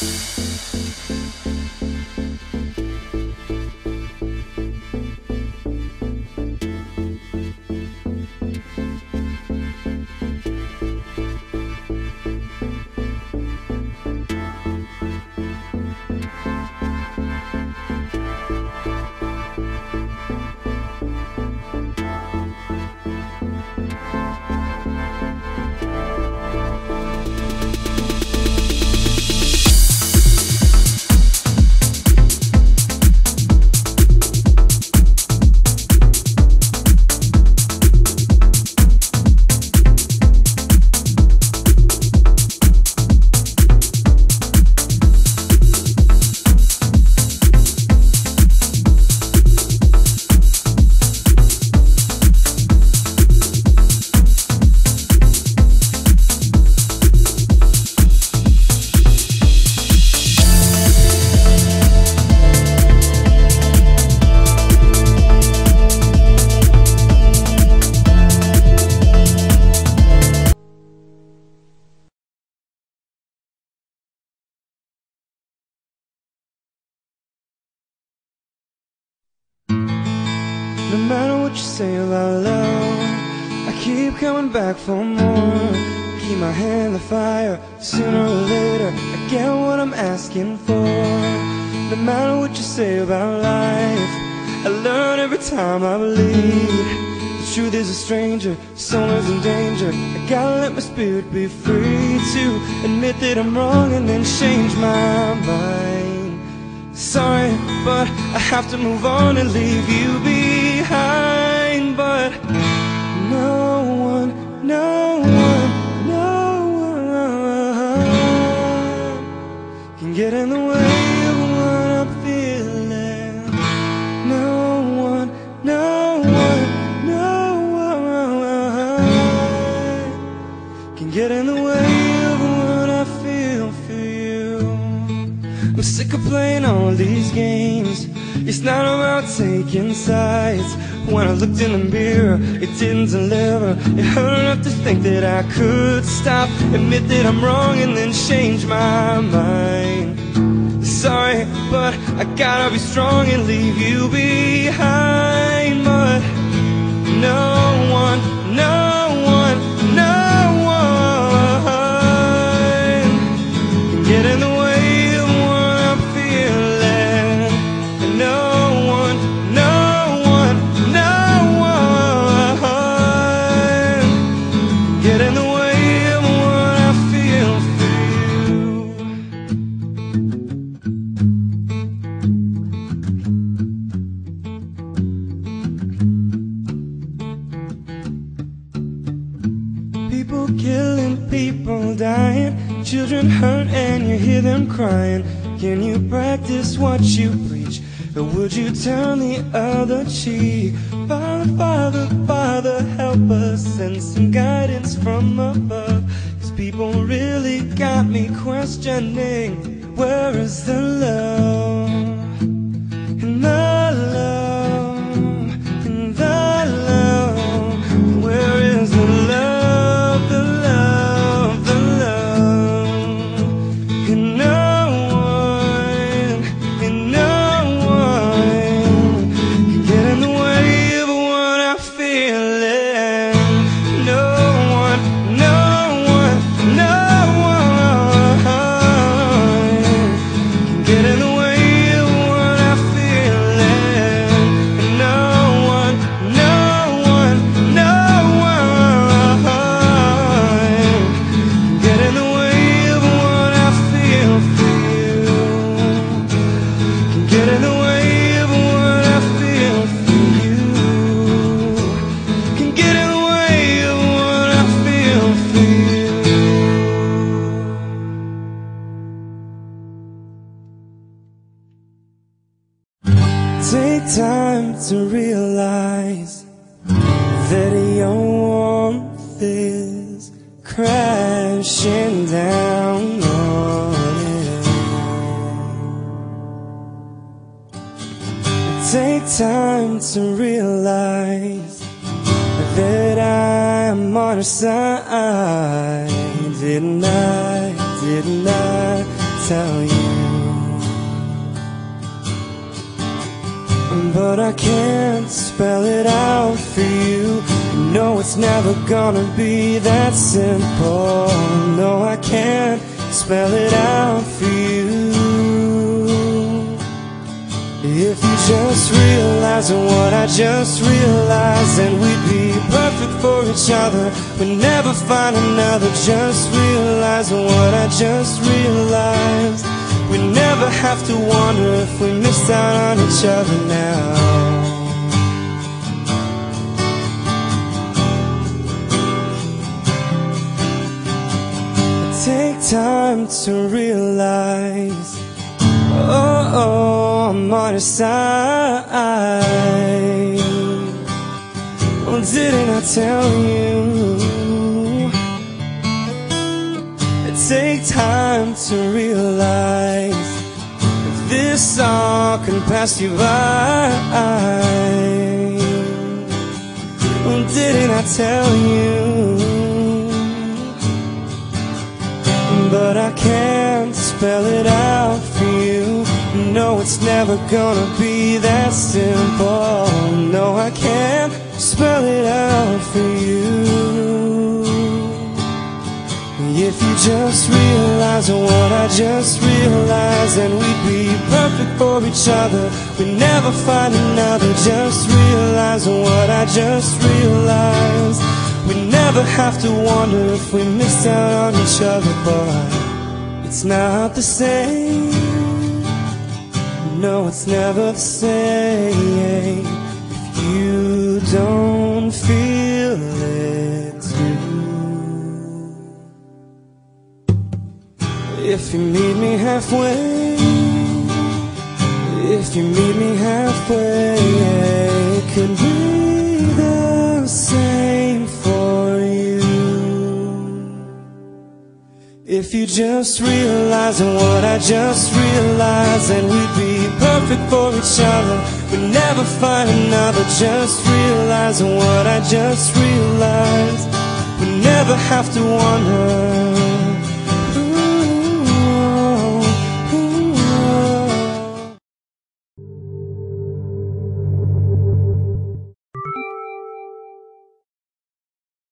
Música matter what you say about love, I keep coming back for more. Keep my hand in the fire, sooner or later, I get what I'm asking for. No matter what you say about life, I learn every time I believe. The truth is a stranger, soul is in danger. I gotta let my spirit be free to admit that I'm wrong and then change my mind. Sorry, but I have to move on and leave you behind. Get in the way of what I feel for you. I'm sick of playing all these games. It's not about taking sides. When I looked in the mirror, it didn't deliver. It hurt enough to think that I could stop, admit that I'm wrong, and then change my mind. Sorry, but I gotta be strong and leave you behind. But no one, killing, people dying, children hurt and you hear them crying. Can you practice what you preach? Or would you turn the other cheek? Father, Father, Father, help us send some guidance from above. Cause people really got me questioning where is the love? Get in the way of what I feel for you. Can get in the way of what I feel for you. Take time to realize that your warmth is crashing down time to realize that I'm on your side. Didn't I? Didn't I tell you? But I can't spell it out for you. No, it's never gonna be that simple. No, I can't spell it out for you. If you just realize what I just realized, then we'd be perfect for each other. We'd never find another. Just realize what I just realized. We never have to wonder if we missed out on each other now. Take time to realize, oh, oh I'm on your side. Well, didn't I tell you? Take time to realize this all can pass you by. Well, didn't I tell you? But I can't spell it out know it's never gonna be that simple. No, I can't spell it out for you. If you just realize what I just realized, then we'd be perfect for each other. We'd never find another. Just realize what I just realized. We never have to wonder if we missed out on each other, but it's not the same. No, it's never the same if you don't feel it too. If you meet me halfway, if you meet me halfway, could be If you just realize what I just realized, then we'd be perfect for each other. We'd never find another. Just realize what I just realized. We never have to wonder